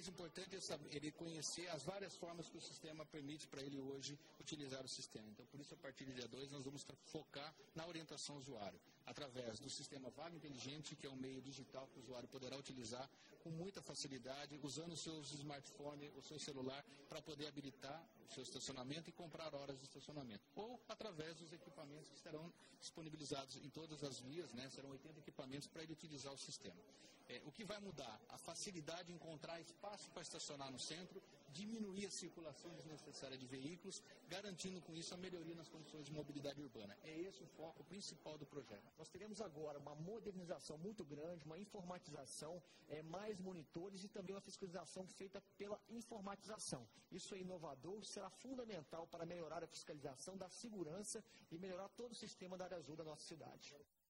mais importante é saber, ele conhecer as várias formas que o sistema permite para ele hoje utilizar o sistema. Então, por isso, a partir do dia 2, nós vamos focar na orientação ao usuário, através do sistema Vaga Inteligente, que é um meio digital que o usuário poderá utilizar com muita facilidade, usando o seu smartphone, o seu celular, para poder habilitar o seu estacionamento e comprar horas de estacionamento. Ou através dos equipamentos que estarão disponibilizados em todas as vias, né? serão 80 equipamentos para ele utilizar o sistema. É, o que vai mudar? A facilidade de encontrar espaço para estacionar no centro, diminuir a circulação desnecessária de veículos, garantindo com isso a melhoria nas condições de mobilidade urbana. É esse o foco principal do projeto. Nós teremos agora uma modernização muito grande, uma informatização, é, mais monitores e também uma fiscalização feita pela informatização. Isso é inovador, será fundamental para melhorar a fiscalização da segurança e melhorar todo o sistema da área azul da nossa cidade.